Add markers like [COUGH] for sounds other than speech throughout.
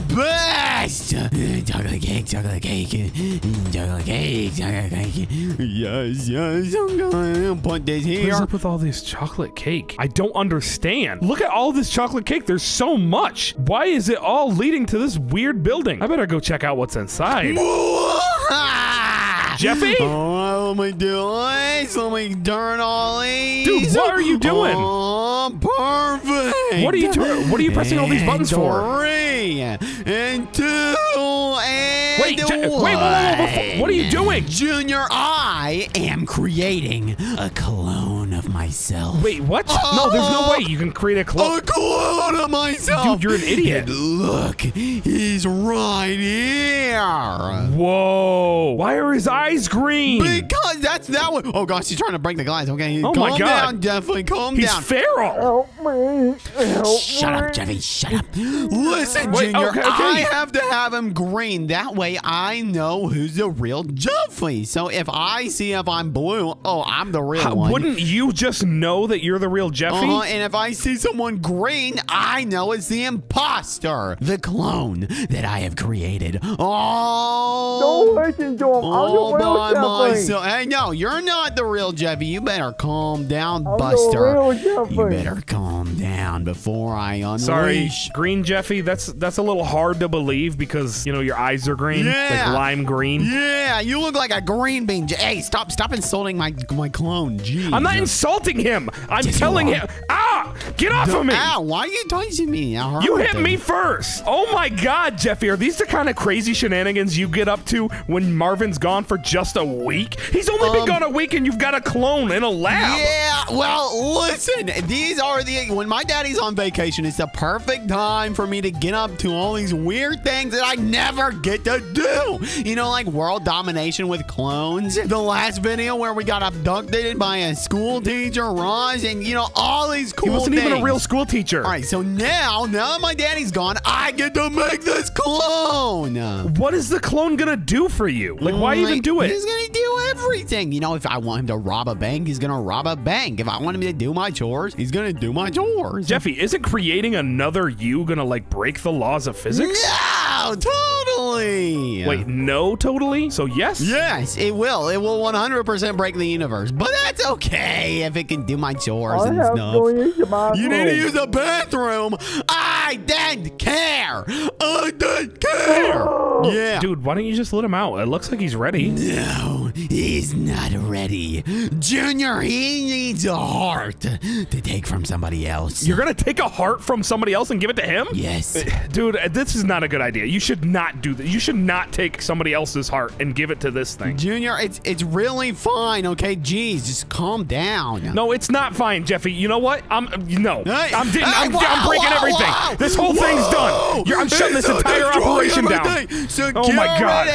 the best. Chocolate cake, chocolate cake, chocolate cake, chocolate cake. Yes, yes, I'm gonna put this What is up with all this chocolate cake? I don't understand. Look at all this chocolate cake. There's so much. Why is it all leading to this weird building? I better go check out what's inside. [LAUGHS] Jeffy? Oh, oh let me do this. Let oh me turn all these. Dude, what are you doing? Oh, perfect. What are you tur- what are you pressing all these buttons And for? Three and two and Wait, Je- wait, whoa, whoa, whoa, before- what are you doing? Junior? I am creating a clone of myself. Wait, what? No, there's no way you can create a clone. A clone. clone of myself. Dude, you're an idiot. And look, he's right here. Whoa. Why are his eyes green? Because that's that one. Oh gosh, he's trying to break the glass. Okay, Oh, calm my God. down, definitely calm He's down. feral. Shut up, Jeffy. Shut up. Listen, Wait, Junior. okay, okay. I have to have him green. That way, I know who's the real Jeffy. So if I see if I'm blue, oh, I'm the real How- one. Wouldn't you just know that you're the real Jeffy? Uh-huh, and if I see someone green, I know it's the imposter, the clone that I have created. Oh, Don't listen to him. I'm all the real Jeffy. myself. Hey, no, you're not the real Jeffy. You better calm down, I'm Buster. the real Jeffy. You better calm down before I unleash. Sorry, green Jeffy. That's that's a little hard to believe because you know your eyes are green, Yeah. like lime green. Yeah, you look like a green bean. Hey, stop, stop insulting my my clone. Jeez. I'm not insulting him. I'm Yes, telling him. Ah! Get off of me! Ow, why are you touching me? You hit me first. Oh my God, Jeffy, are these the kind of crazy shenanigans you get up to when Marvin's gone for just a week? He's only been Um, gone a week and you've got a clone in a lab. Yeah, well, listen, these are the when my daddy's on vacation, it's the perfect time for me to get up to all these weird things that I never get to do. You know, like world domination with clones. The last video where we got abducted by a school teacher, Roz, and you know, all these cool He wasn't even a real school teacher. All right, so now, now that my daddy's gone, I get to make this clone. What is the clone gonna do for you? Like, why even Like, do it? He's gonna do everything. You know, if I want him to rob a bank, he's gonna rob a bank. If I want him to do my chores, he's gonna do my chores. Jeffy, isn't creating another you gonna like break the laws of physics? No, totally. Wait, no, totally? So yes? Yes, it will. It will 100% break the universe, but that's okay if it can do my chores I and have stuff. go use the bathroom. You need to use the bathroom. I don't care. I didn't care. Oh. Yeah. Dude, why don't you just let him out? It looks like he's ready. No, he's not ready. Junior, he needs a heart to take from somebody else. You're gonna take a heart from somebody else and give it to him? yes. Eh, dude, eh, this is not a good idea. You should not do that. You should not take somebody else's heart and give it to this thing. Junior, it's it's really fine, okay? Jeez, just calm down. No, it's not fine, Jeffy. You know what? I'm no. Hey, I'm, hey, I'm, whoa, I'm breaking whoa, everything. whoa, this whole thing's done. You're, I'm shutting this entire operation down. Security! Oh my God.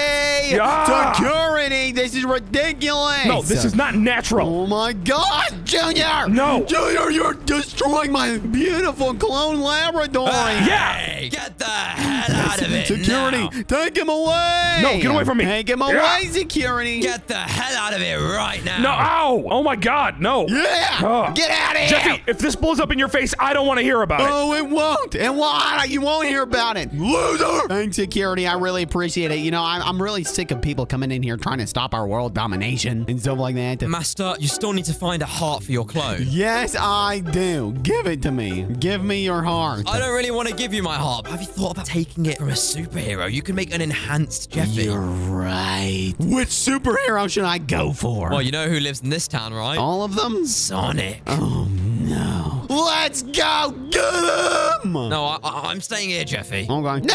Yeah. Security! This is ridiculous. No, this is not natural. Oh my God, Junior! No. Junior, you're destroying my beautiful clone laboratory. Uh, yeah. Hey, get the hell out of it Security, now. take him away! No, get away from me. Take him away, Yeah. security! Get the hell out of it right now. No, ow! Oh my God, no! yeah! Oh. Get out of here! Jeffy, if this blows up in your face, I don't want to hear about it. Oh, it won't. And why? You won't hear about it. Loser. Thanks, security. I really appreciate it. You know, I'm, I'm really sick of people coming in here trying to stop our world domination and stuff like that. Master, you still need to find a heart for your clone. Yes, I do. Give it to me. Give me your heart. I don't really want to give you my heart, but have you thought about taking it from a superhero? You can make an enhanced Jeffy. You're right. Which superhero should I go for? Well, you know who lives in this town, right? All of them? Sonic. Oh, no. Let's go get him! No, I, I, I'm staying here, Jeffy. Okay.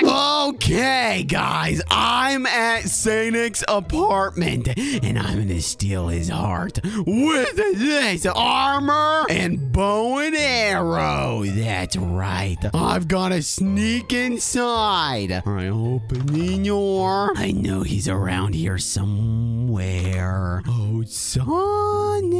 Okay, guys, I'm at Sanik's apartment and I'm gonna steal his heart with this armor and bow and arrow. That's right. I've got to sneak inside. All right, opening your. I know he's around here somewhere. Oh, Sonic.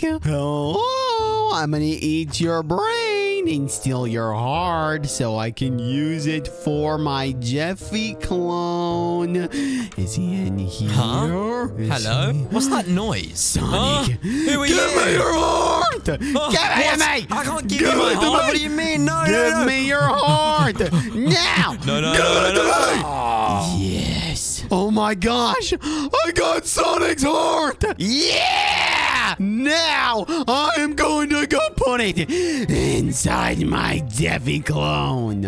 Hello, I'm gonna eat your brain. And steal your heart so I can use it for my Jeffy clone. Is he in here? Huh? Hello? he- What's that noise? Sonic, Huh? Who are give you? me your heart! Oh, give it what? to me! I can't give, Give you my it to heart. me. What do you mean? No, Give no, no. me your heart [LAUGHS] now! No, no, Give no, it no, to no. me. Oh. Yes. Oh my gosh! I got Sonic's heart! Yeah! Now I am going to go put it inside my Devi clone.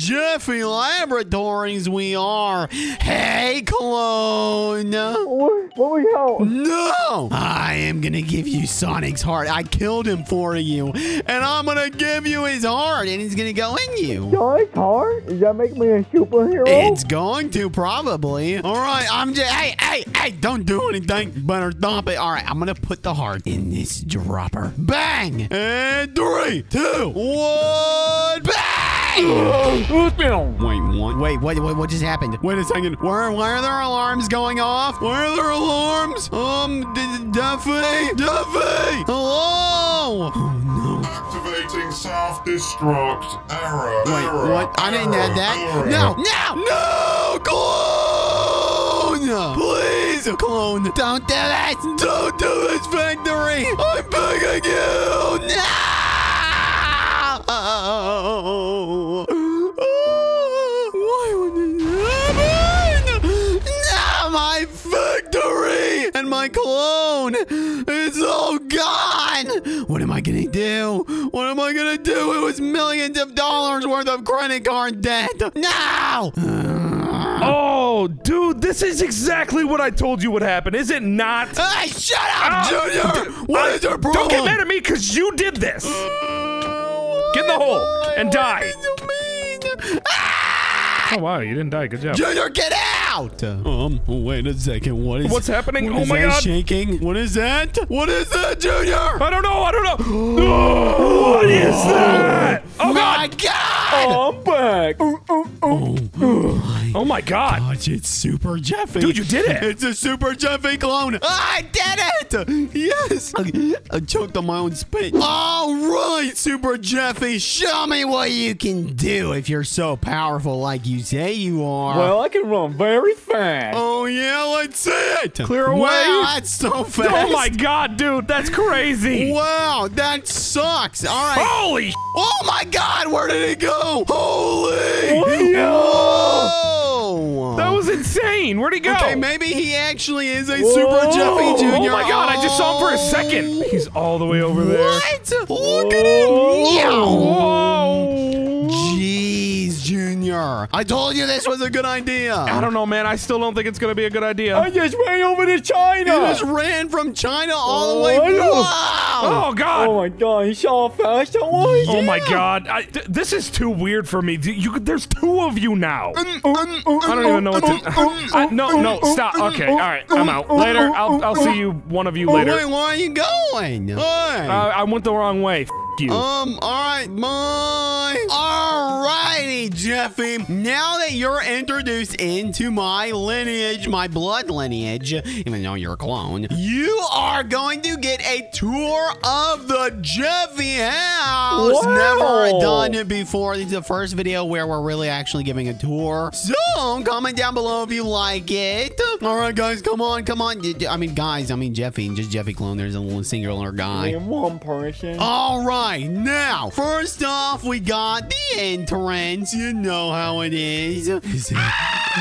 To Jeffy Laboratories we are. Hey, clone. What? What that? No! I am gonna give you Sonic's heart. I killed him for you. And I'm gonna give you his heart, and he's gonna go in you. Sonic's heart? Does that make me a superhero? It's going to, probably. All right, I'm just. Hey, hey, hey, don't do anything. Better stop it. All right, I'm gonna put the heart in this dropper. Bang! And three, two, one, bang! Wait, one. Wait, wait, wait, what just happened? Wait a second. Where, where are their alarms going off? Where are their alarms? Um, D- Duffy? Duffy! Hello! Oh, no. Activating self-destruct error. Wait, error, what? I didn't error, add that. error. No, no, no, clone! Please, clone, don't do this! Don't do this, factory! I'm begging you! No! Why would this happen? No, my factory and my clone! It's all gone! What am I gonna do? What am I gonna do? It was millions of dollars worth of credit card debt! No! Oh, dude, this is exactly what I told you would happen, is it not? Hey, shut up, Ah, Junior! What I- is your problem? Don't get mad at me because you did this. Get in the hole and die. So mean. Ah! Oh, wow, you didn't die. Good job. Junior, get out! Um, wait a second. What is What's happening? what Oh is my that God. shaking? What is that? What is that, Junior? I don't know. I don't know. Oh, [GASPS] what is that? Oh, my God. God! I'm back. Oh my Oh, Oh, my God. gosh, it's Super Jeffy. Dude, you did it. It's a Super Jeffy clone. I did it! Yes! I, I choked on my own spit. All right, Super Jeffy, show me what you can do if you're so powerful like you say you are. Well, I can run very fast. Oh yeah, let's see it. Clear away. Wow, that's so fast. Oh, my God, dude. That's crazy. Wow, that sucks. All right. Holy. Oh my God, where did he go? Holy! Whoa! That was insane. Where'd he go? Okay, maybe he actually is a Super Jeffy Jr. Oh my god, I just saw him for a oh. second. He's all the way over there. What? Look at him! Whoa. Jeez, Junior. I told you this was a good idea. I don't know, man. I still don't think it's gonna be a good idea. I just ran over to China. He China. just ran from China all the way. Oh, I know. Wow! Oh god. Oh my god, you saw how fast I was? Oh my god, I, th- this is too weird for me. Do You, there's two of you now. Um, um, um, I don't even know what to. Uh, I, no, no, stop. Okay, all right, I'm out. Later, I'll, I'll see you, one of you Oh, later. wait, where are you going? Hey. Uh, I went the wrong way. You. Um, alright, bye. Alrighty, Jeffy. Now that you're introduced into my lineage, my blood lineage, even though you're a clone, you are going to get a tour of the Jeffy house. Wow. Never done it before. This is the first video where we're really actually giving a tour. So, comment down below if you like it. Alright, guys, come on, come on. I mean, guys, I mean, Jeffy, just Jeffy clone. There's a little singular guy. One person. All right, now, first off, we got the entrance. You know how it is.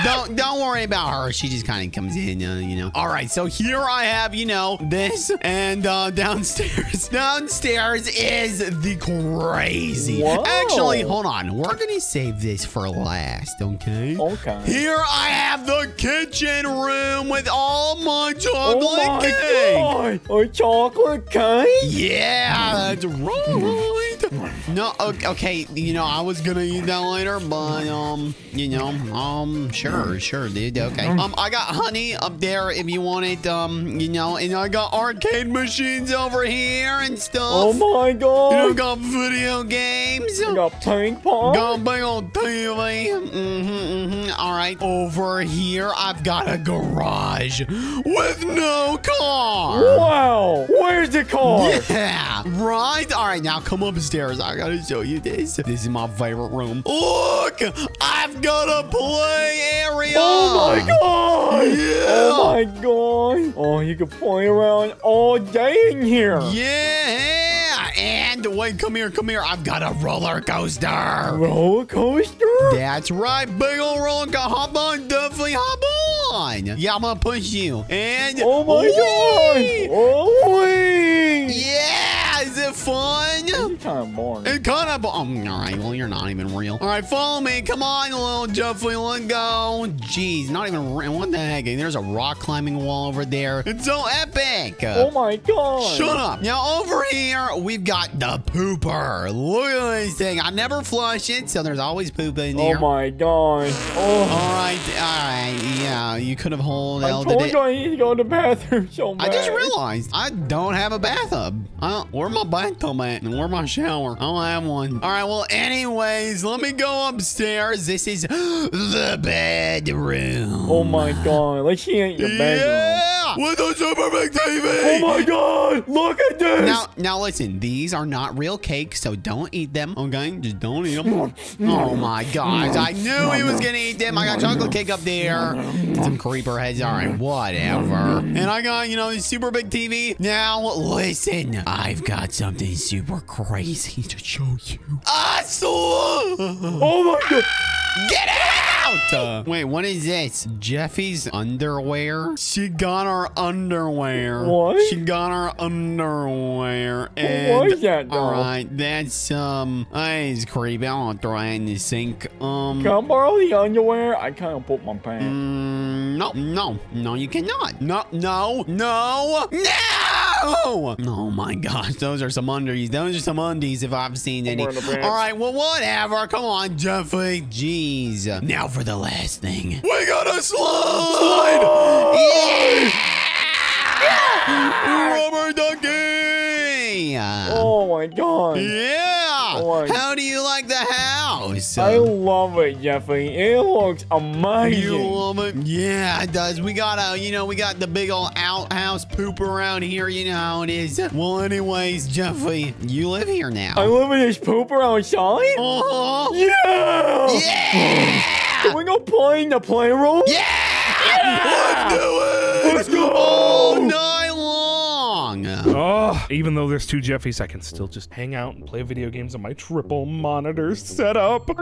Don't don't worry about her. She just kind of comes in, uh, you know. All right, so here I have, you know, this, and uh, downstairs. [LAUGHS] Downstairs is the crazy. Whoa. Actually, hold on. We're gonna save this for last, okay? Okay. Here I have the kitchen room with all my chocolate Oh my cake. god! A chocolate cake? Yeah, that's [LAUGHS] right. No, okay, you know, I was gonna eat that later, but um, you know, um, sure, sure, dude. Okay. Um, I got honey up there if you want it. Um, you know, and I got arcade machines over here and stuff. Oh my god. You know, got video games. I got ping pong. Got big old TV. Mm-hmm, mm-hmm. All right. Over here, I've got a garage with no car. Wow! Where's the car. Yeah, right? All right, now come upstairs. I gotta show you this. This is my favorite room. Look, I've got a play area. Oh my god! Yeah. Oh my god! Oh, you can play around all day in here. Yeah, and wait, come here, come here. I've got a roller coaster. Roller coaster? That's right, big old roller coaster. Hop on, definitely hop on. Yeah, I'm gonna push you. And Oh my Whee! god! Oh wait! Yeah, is it fun? Kind of boring. It kind of. Um, all right, well, you're not even real. All right, follow me. Come on, little Jeffrey. Let's go. Jeez, not even real. What the heck? There's a rock climbing wall over there. It's so epic. Oh my god! Shut up. Now, over here, we've got the pooper. Look at this thing. I never flush it, so there's always poop in Oh my god! Oh, All right, all right. Yeah, you could have hold I told it. you I need to go to the bathroom so I just realized I don't have a bathtub. I don't, where my bathtub at? And where my shower? I don't have one. All right. Well, anyways, let me go upstairs. This is the bedroom. Oh my god! Let's see your bedroom. Yeah, with a super big TV. Oh my god! Look at this! Now, now listen. These are not real cakes, so don't eat them. Okay, just don't eat them. oh my gosh! I knew he was gonna eat them. I got chocolate cake up there. Some creeper heads. All right, whatever. And I got you know super big TV. Now listen, I've got something super crazy to show you. I saw. oh my god! Get out! Uh, wait, what is this? Jeffy's underwear? She got our underwear. What? She got our underwear. And, What is that, though? All right, that's um, that is creepy. I want to throw it in the sink. Um, Can I borrow the underwear? I kind of put my pants. mm, no, no, no, you cannot. No, no, no, no! Oh my gosh, those are some undies. Those are some undies if I've seen any. wearing the pants. All right, well, whatever. Come on, Jeffy. Jeez. Now for the last thing. We gotta slide. Yeah! Rubber ducky. Oh my god! Yeah. How do you like the house? I love it, Jeffrey. It looks amazing. You love it? Yeah, it does. We got a, you know, we got the big old outhouse poop around here. You know how it is. Well, anyways, Jeffrey, you live here now. I live in this pooper outside? Uh-huh. Yeah! Yeah! Can we go play in the playroom? Yeah! Let's do it! Let's go! Even though there's two Jeffies, I can still just hang out and play video games on my triple monitor setup. [SIGHS]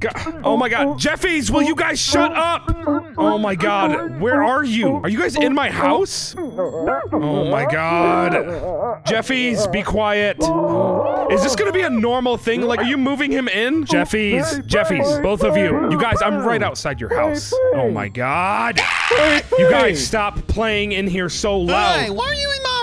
God. Oh my god. Jeffies, will you guys shut up? Oh my god. Where are you? Are you guys in my house? Oh my god. Jeffies, be quiet. Is this gonna be a normal thing? Like, are you moving him in? Jeffies, Jeffies, both of you. You guys, I'm right outside your house. Oh my god. You guys, stop playing in here so loud. Hey, why are you in my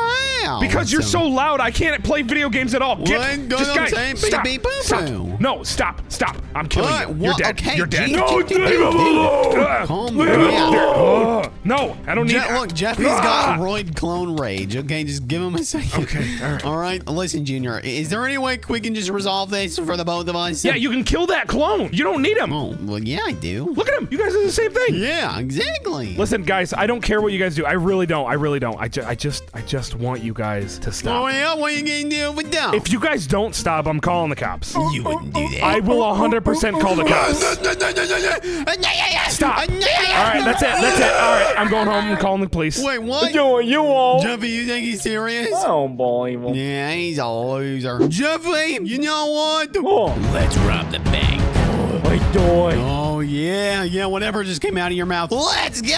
house? Because you're so loud, I can't play video games at all. Get, Well, just guys, saying, stop, beep, beep, stop. No, stop, stop. I'm killing Alright, you. what- You're dead. okay, You're dead. geez, No. Calm Leave him down. Ugh. no, I don't need. Je- look, Jeffy's got Ah. roid clone rage. Okay, just give him a second. Okay, all right. All right, listen, Junior. Is there any way we can just resolve this for the both of us? Yeah, you can kill that clone. You don't need him. Oh, well, yeah, I do. Look at him. You guys are the same thing. Yeah, exactly. Listen, guys, I don't care what you guys do. I really don't. I really don't. I, ju- I just, I just want you guys to Oh stop. yeah, what you gonna do with them? If you guys don't stop, I'm calling the cops. you wouldn't do that. I will 100% call the cops. Stop. All right, that's it. That's it. All right, I'm going home and calling the police. Wait, what? Do what you want. Jeffy, you think he's serious? I don't. Yeah, he's a loser. Jeffy, you know what? Oh, Let's rob the bank. let's do it. Yeah, yeah. Whatever just came out of your mouth. Let's go.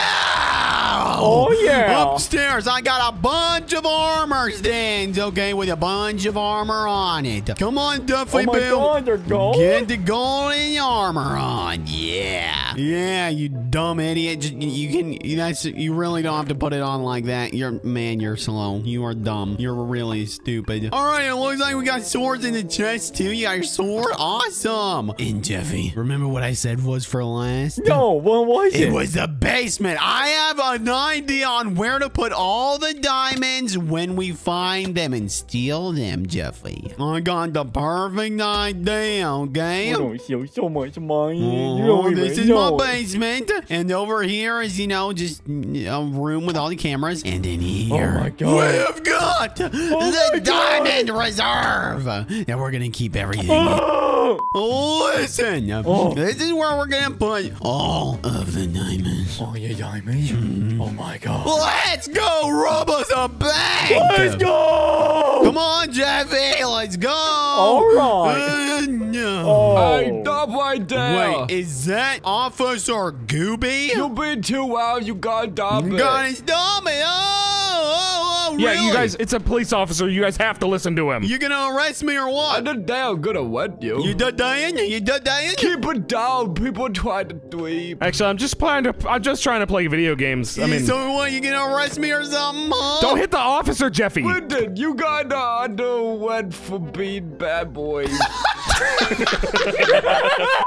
Oh, yeah. Upstairs, I got a bunch of armor stands. Okay, with a bunch of armor on it. Come on, Duffy Oh my Bill. god, they're gold. Get the golden armor on. Yeah. Yeah, you dumb idiot. You can you that's you really don't have to put it on like that. You're man, you're slow. You are dumb. You're really stupid. All right, it looks like we got swords in the chest too. You got your sword. Awesome. And Jeffy, remember what I said was for last? No, what was it? It was the basement. I have an idea on where to put all the diamonds when we find them and steal them, Jeffy. I got the perfect idea, okay? I don't see so much money. you Oh, don't this is know. my basement. And over here is, you know, just a room with all the cameras. And in Oh here, my god. we've got got the Diamond Reserve. And we're going to keep everything. Oh, Listen, Oh. this is where we're going to put all of the diamonds. All your diamonds. Oh my god. Let's go rob us a bank. Let's go. Come on, Jeffy. Let's go. All right. Uh, no. Oh. Hey, stop right there. Wait, is that Officer Gooby? You've been too loud. You gotta stop You it. gotta stop me. Oh, oh, Yeah, really? you guys, it's a police officer. You guys have to listen to him. You gonna arrest me or what? I what? did damn good at what you. You done dying? You done dying? Keep it down. People try to sleep. Actually, I'm just trying to. I'm just trying to play video games. I mean, so what? You gonna arrest me or something? Huh? don't hit the officer, Jeffy. Listen, you gotta underwent for being bad boys. [LAUGHS]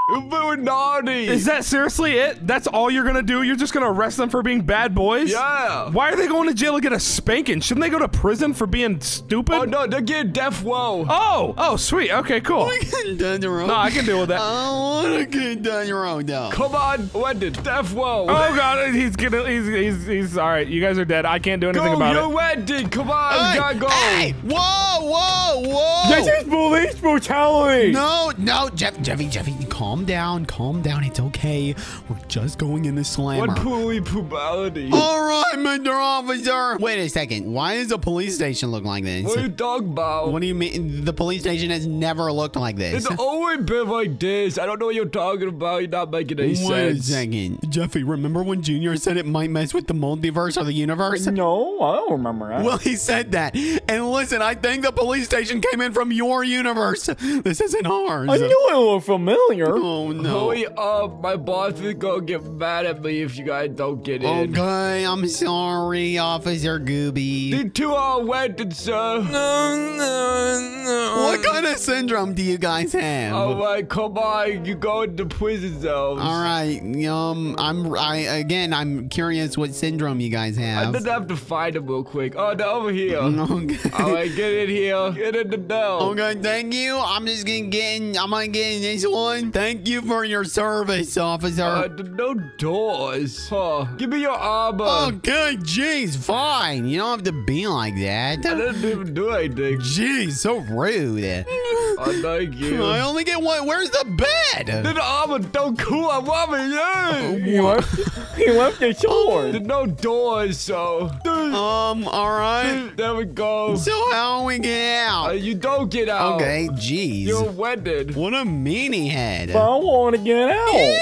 You're very naughty. Is that seriously it? That's all you're gonna do? You're just gonna arrest them for being bad boys? Yeah. Why are they going to jail to get a spanking? Shouldn't they go to prison for being stupid? Oh no, they're getting death row. Oh, oh, sweet. Okay, cool. [LAUGHS] done your own. No, I can deal with that. I don't wanna get done your own though. Come on, Wendy, death row. Oh god, he's gonna, he's, he's, he's. All right, you guys are dead. I can't do anything Go, about you're it. Wendy. Come on, Hey, gotta go. hey, whoa, whoa, whoa! This is police brutality. No, no, Jeff, Jeffy, Jeffy, calm down, calm down. It's okay. We're just going in the slammer. What pooey poobality? All right, Mr. Officer. Wait a second. Why does a police station look like this? What are you talking about? What do you mean? The police station has never looked like this. It's always been like this. I don't know what you're talking about. You're not making any Wait a sense. second. Jeffy, remember when Junior said it might mess with the multiverse or the universe? No, I don't remember that. Well, he said that. And listen, I think the police station came in from your universe. This isn't ours. I knew it looked familiar. Oh, no. Hurry up. My boss is gonna get mad at me if you guys don't get in. Okay, I'm sorry, Officer Gooby. The two are wedded, sir. No, no, no. What kind of syndrome do you guys have? All right, come on. You go into prison zones. All right, um, I'm I again. I'm curious what syndrome you guys have. I have. just have to find them real quick. Oh, they're over here. [LAUGHS] Okay. All right, get in here. Get in the door. Okay, thank you. I'm just gonna get in. I'm gonna get in this one. Thank you for your service, officer. Uh, no doors. Huh. Give me your armor. okay, jeez, fine. You don't have to be like that. I that. didn't even do anything. Jeez, so rude. [LAUGHS] Oh, thank you. [LAUGHS] I only get one. Where's the bed? The armor don't cool. I'm robbing you. He left, he left the There's sword. no doors, so. Um, all right. There we go. So how do we get Uh, out? you don't get out. Okay, jeez. You're wedded. What a meanie head. But I want to get out. Yeah.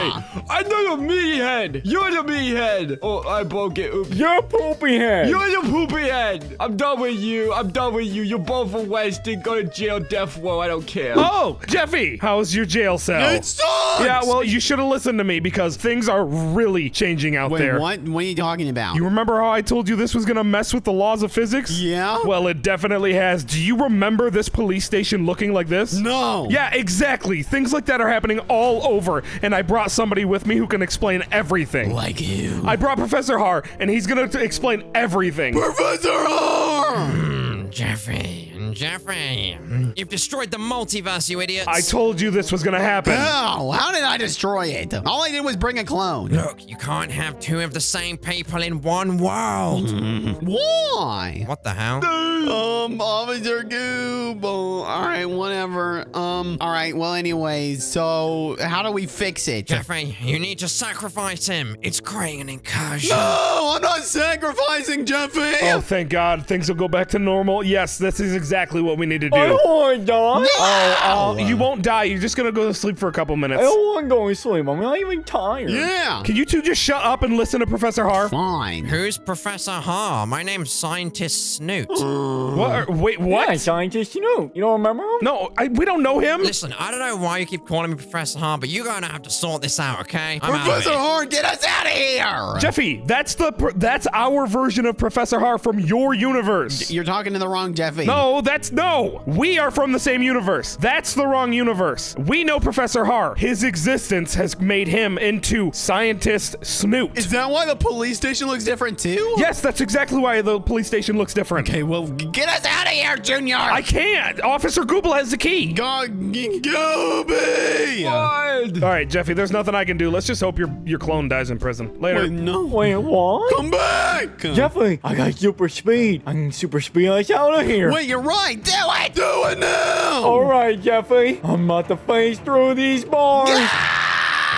Hey, I know the meathead. You're the meathead. Oh, I broke it. Oops. You're a poopy head. You're the poopy head. I'm done with you. I'm done with you. You're both arrested. Go to jail, death row. I don't care. Oh, Jeffy, how's your jail cell? It sucks. Yeah, well, you should have listened to me because things are really changing out Wait, there. what? What are you talking about? You remember how I told you this was gonna mess with the laws of physics? Yeah? Well, it definitely has. Do you remember this police station looking like this? no. Yeah, exactly. Things like that are happening all over, and I brought somebody with me who can explain everything. Like you. I brought Professor Har, and he's gonna explain everything. Professor R! Hmm, Jeffrey, Jeffrey, you've destroyed the multiverse, you idiots. I told you this was gonna happen. Oh, how did I destroy it? All I did was bring a clone. Look, you can't have two of the same people in one world. [LAUGHS] Why? What the hell? Um, Officer Goob. All right, whatever. Um, all right, well, anyways, so how do we fix it? Jeffrey, you need to sacrifice him. It's creating an incursion. No, I'm not sacrificing Jeffrey. Oh, thank God. Things will go back to normal. Yes, this is exactly what we need to oh, do. I don't want to die. Oh, oh you won't die. You're just gonna go to sleep for a couple minutes. I minutes. don't want to go to sleep. I'm not even tired. yeah. Can you two just shut up and listen to Professor Har? Fine. Who's Professor Ha? My name's Scientist Snoot. [GASPS] What? Wait, Yeah, what? scientist, you know. You don't remember him? No, I, we don't know him. Listen, I don't know why you keep calling me Professor Ha, but you're gonna have to sort this out, okay? I'm Professor here. Horn, get us out of here. Jeffy, that's the that's our version of Professor Har from your universe. You're talking to the wrong Jeffy. No, that's no. We are from the same universe. That's the wrong universe. We know Professor Har. His existence has made him into scientist Snoot. Is that why the police station looks different too? yes, that's exactly why the police station looks different. Okay, well, get us out of here, Junior. I can't. Officer Gooby has the key. Go, Gooby. What? All right, Jeffy. There's nothing I can do. Let's just hope your your clone dies in prison later. Wait, no. Wait, what? Come back. Jeffy, I got super speed. I can super speed us out of here. Wait, you're right. Do it. Do it now. All right, Jeffy. I'm about to phase through these bars.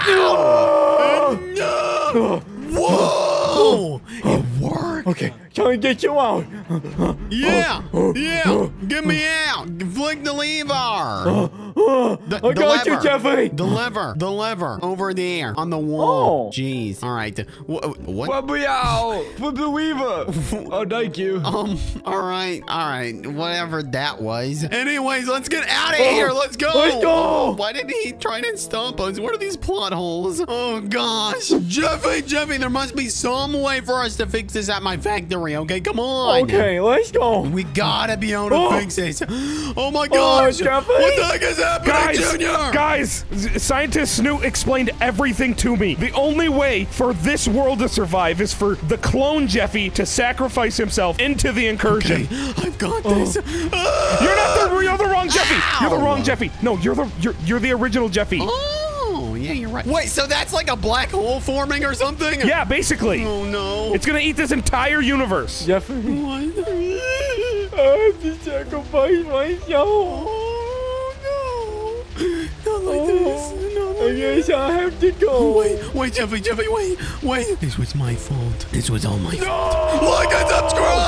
No. Whoa. It worked. Okay, trying to get you out. Yeah. Yeah. Get me out. Flick the lever. Uh, The, I the got you, lever. Jeffy. The lever. The lever. Over there on the wall. Oh. Jeez. All right. Wh- What? Out. Flip the lever. [LAUGHS] Oh, thank you. Um, all right, all right, whatever that was. Anyways, let's get out of here. Let's go. Oh, let's go. Oh, why did he try to stop us? What are these plot holes? Oh, gosh. Jeffy, Jeffy, there must be some way for us to fix this at my factory, okay? Come on. Okay, let's go. We gotta be able to Oh. fix this. [GASPS] Oh, my gosh. Jeffy. what the heck is happening, Guys, Junior? guys, scientist Snoot explained everything to me. The only way for this world to survive is for the clone Jeffy to sacrifice himself into the incursion. Okay, I've got this. Ah! You're not the you're the wrong Jeffy. You're the wrong Jeffy. No, you're the you're you're the original Jeffy. Oh, yeah, you're right. Wait, so that's like a black hole forming or something? Yeah, basically. Oh, no. It's gonna eat this entire universe. Jeffy, What? [LAUGHS] I have to sacrifice myself. No! Like this. Not I like guess I have to go. Wait, wait, Jeffy, Jeffy, wait, wait. This was my fault. This was all my fault. Like and subscribe!